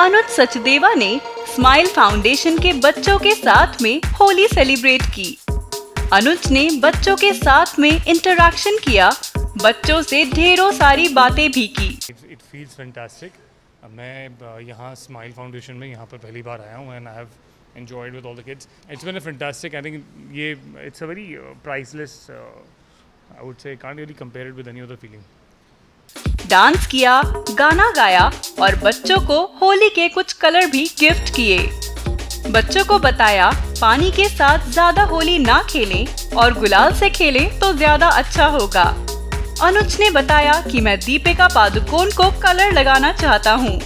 अनुज सचदेवा ने smile foundation के बच्चों के साथ में होली सेलिब्रेट की अनुज ने बच्चों के साथ में इंटरेक्शन किया बच्चों से ढेरों सारी बातें भी की इट फील्स फैंटास्टिक मैं यहाँ स्माइल फाउंडेशन में यहाँ पर पहली बार आया हूँ and I have enjoyed with all the kids. It's been a fantastic. I think ये very uh, priceless. Uh, I would say can't really compare it with any other feeling. Dance किया, गाना गाया और बच्चों को होली के कुछ कलर भी गिफ्ट किए। बच्चों को बताया, पानी के साथ ज़्यादा होली ना खेलें और गुलाल से खेलें तो ज़्यादा अच्छा होगा। अनुज ने बताया कि मैं दीपिका पादुकोण को कलर लगाना चाहता हूँ।